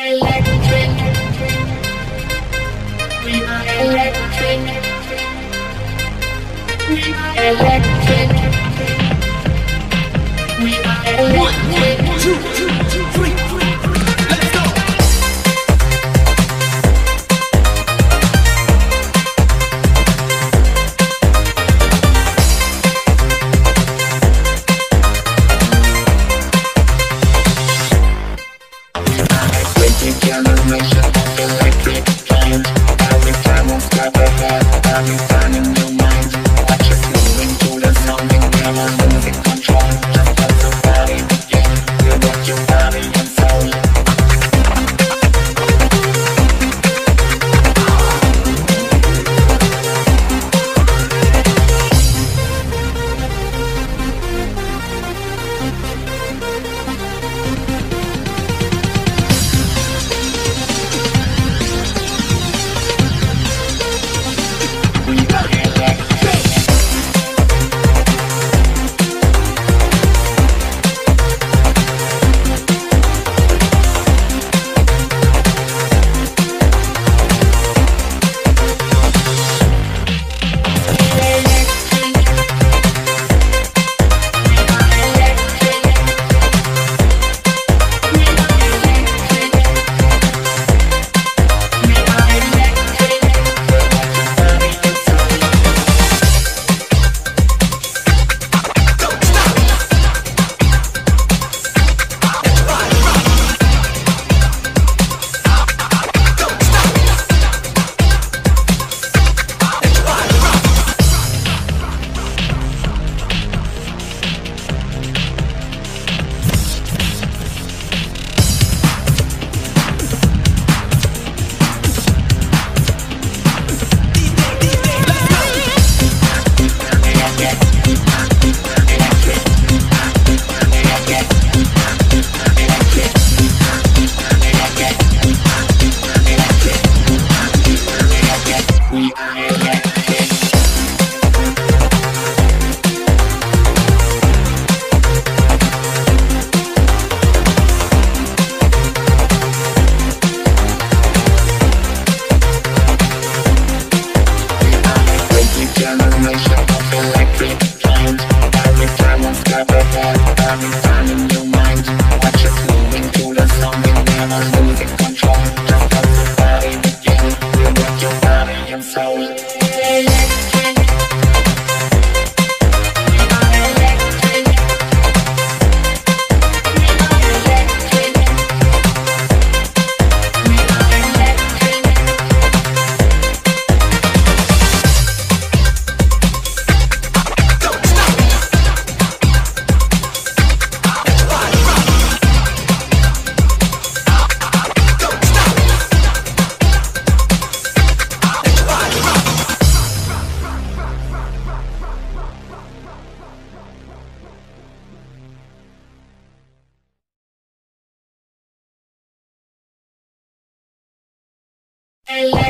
Electric. We are electric. We are electric. Electric.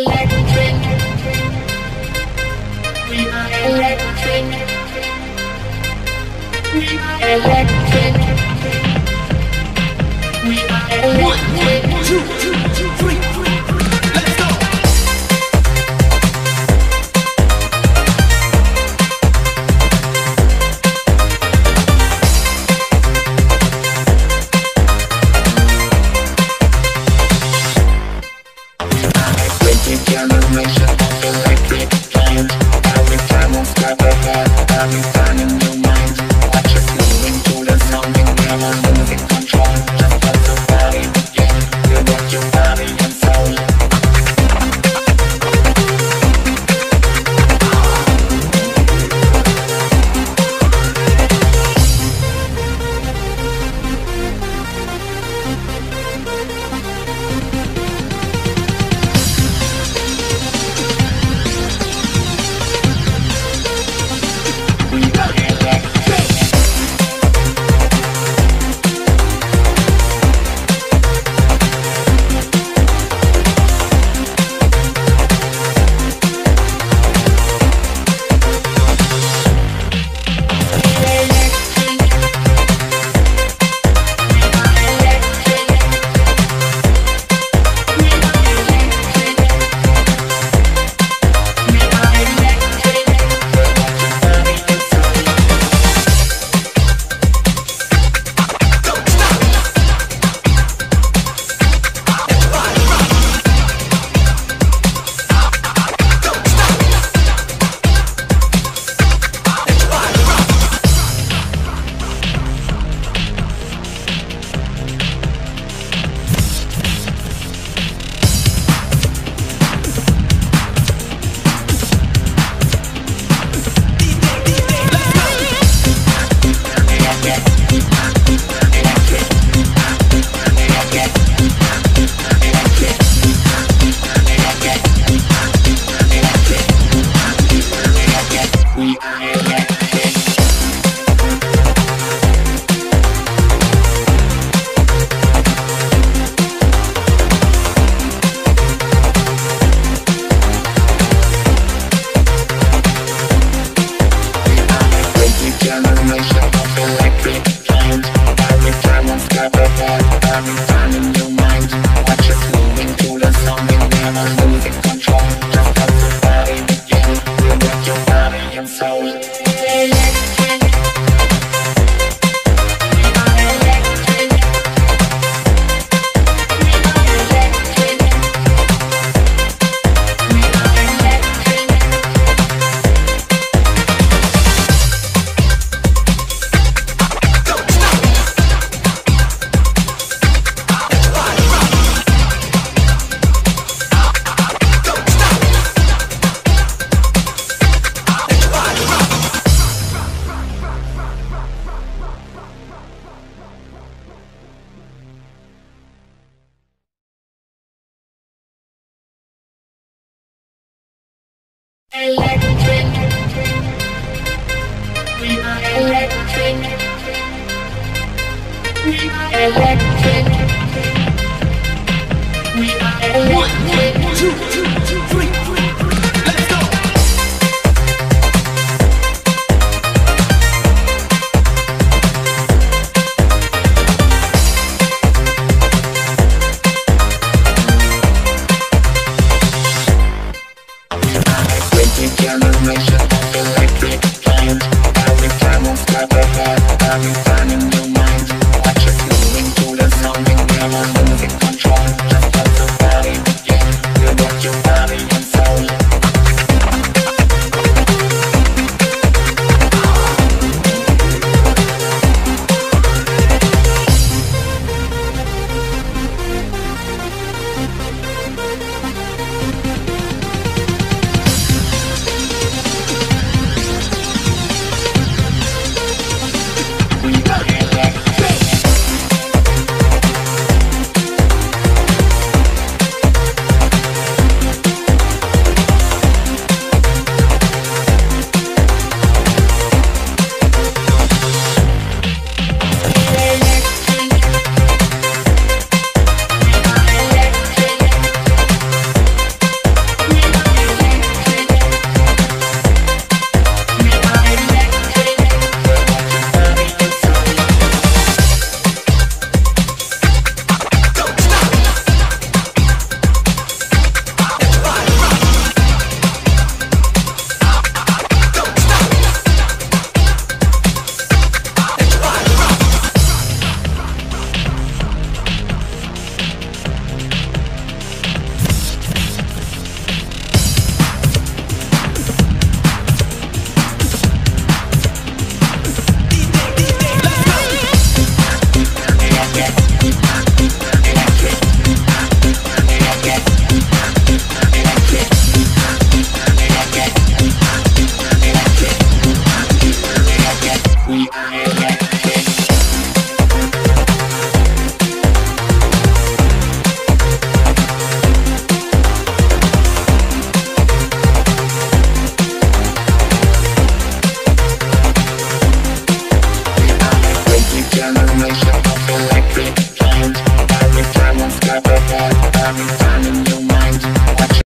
electric. We are electric. We are electric. We are electric. One, one, two, two. Hello.